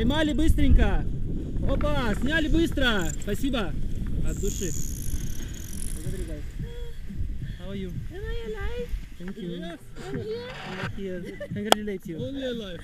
Поймали быстренько. Опа, сняли быстро. Спасибо. От души. Благодарю, guys. How are you? Am I alive? Thank you. Yes, I'm here. I'm here. Congratulate you. only alive.